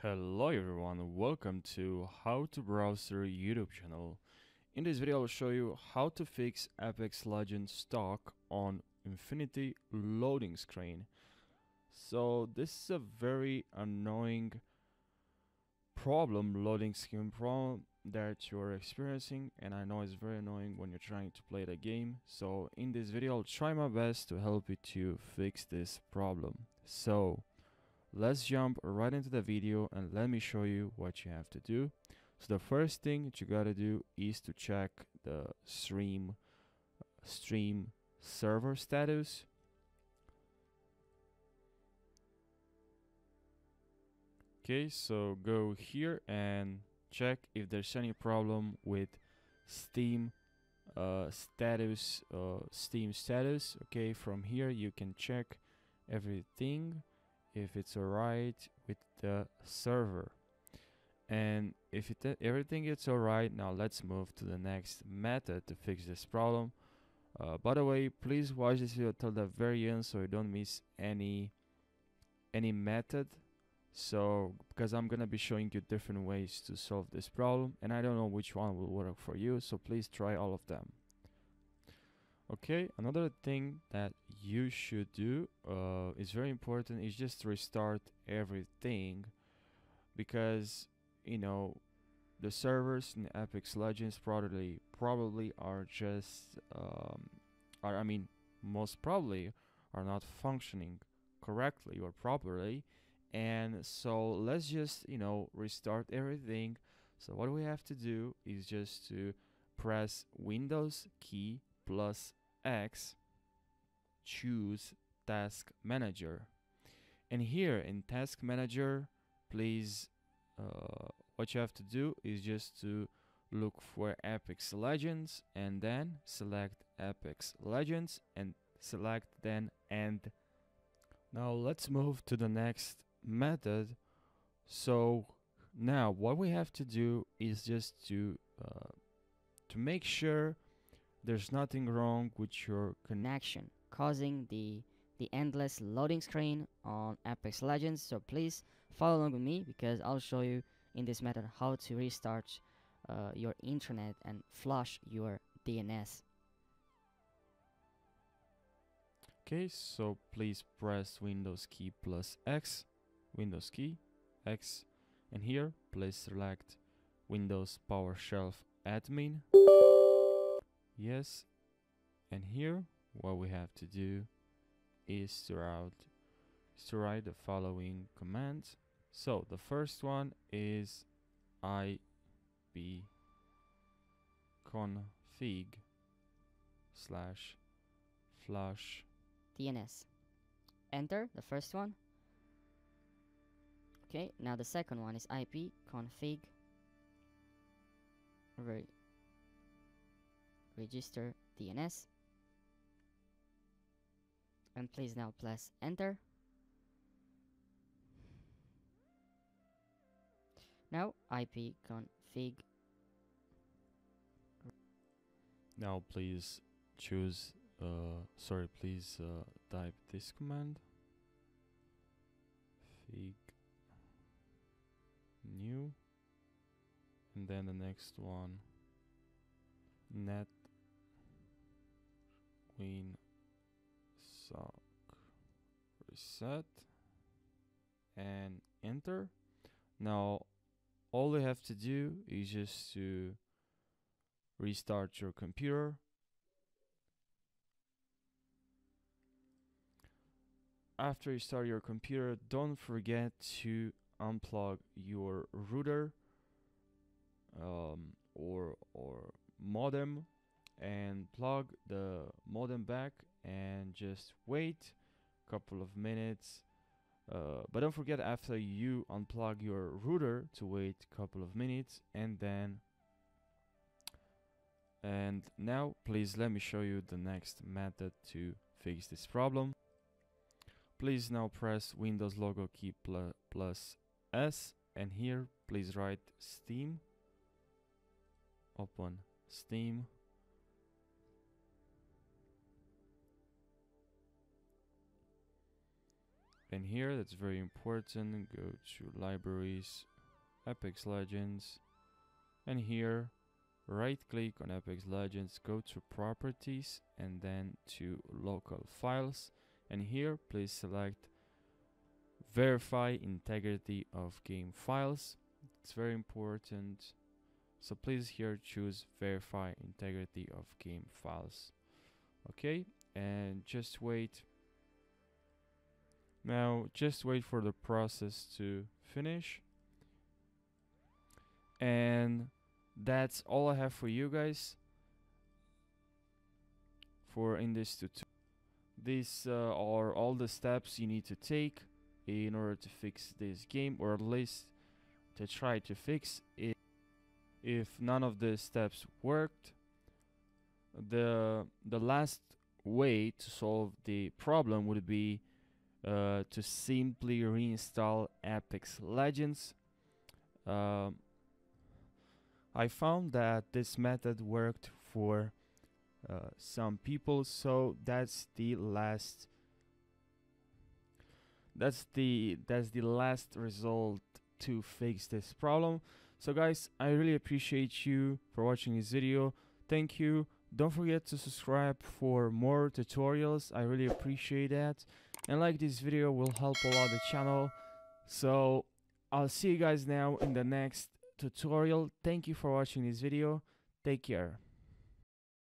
Hello everyone, welcome to How to Browser YouTube channel. In this video I'll show you how to fix Apex Legends stock on Infinity loading screen. So this is a very annoying problem, loading screen problem that you're experiencing and I know it's very annoying when you're trying to play the game. So in this video I'll try my best to help you to fix this problem. So let's jump right into the video and let me show you what you have to do. So the first thing that you gotta do is to check the stream stream server status. Okay, so go here and check if there's any problem with Steam uh, status, uh, Steam status. Okay, from here you can check everything if it's alright with the server. And if it everything is alright now let's move to the next method to fix this problem. Uh, by the way please watch this video till the very end so you don't miss any any method. So because I'm gonna be showing you different ways to solve this problem and I don't know which one will work for you so please try all of them okay another thing that you should do uh, is very important is just restart everything because you know the servers in Apex Legends probably probably are just um, are I mean most probably are not functioning correctly or properly. And so let's just you know restart everything. So what we have to do is just to press Windows key plus X, choose Task Manager. And here in Task Manager, please, uh, what you have to do is just to look for Apex Legends and then select Apex Legends and select then end. Now let's move to the next method. So now what we have to do is just to uh, to make sure there's nothing wrong with your connection. Causing the the endless loading screen on Apex Legends. So please follow along with me because I'll show you in this method how to restart uh, your internet and flush your DNS okay so please press Windows key plus X Windows key X and here please select Windows PowerShell admin yes and here what we have to do is to write, to write the following commands. So the first one is ip config slash flush DNS enter the first one. Okay now the second one is ip config register DNS and please now press enter. Now IP config. Now please choose uh, sorry please uh, type this command. Fig new. And then the next one. Net queen sock. Reset. And enter. Now all you have to do is just to restart your computer. After you start your computer don't forget to unplug your router um, or or modem and plug the modem back and just wait a couple of minutes. Uh, but don't forget after you unplug your router to wait a couple of minutes and then and now please let me show you the next method to fix this problem. Please now press windows logo key pl plus s and here please write steam. Open steam and here that's very important go to libraries Apex Legends. And here right click on Apex Legends go to properties and then to local files. And here please select verify integrity of game files. It's very important. So please here choose verify integrity of game files. Okay and just wait now just wait for the process to finish. And that's all I have for you guys for in this tutorial these uh, are all the steps you need to take in order to fix this game or at least to try to fix it. If none of the steps worked the the last way to solve the problem would be uh, to simply reinstall Apex Legends. Um, I found that this method worked for uh, some people so that's the last that's the that's the last result to fix this problem. So guys i really appreciate you for watching this video. Thank you don't forget to subscribe for more tutorials i really appreciate that. And like this video will help a lot the channel. So i'll see you guys now in the next tutorial. Thank you for watching this video. Take care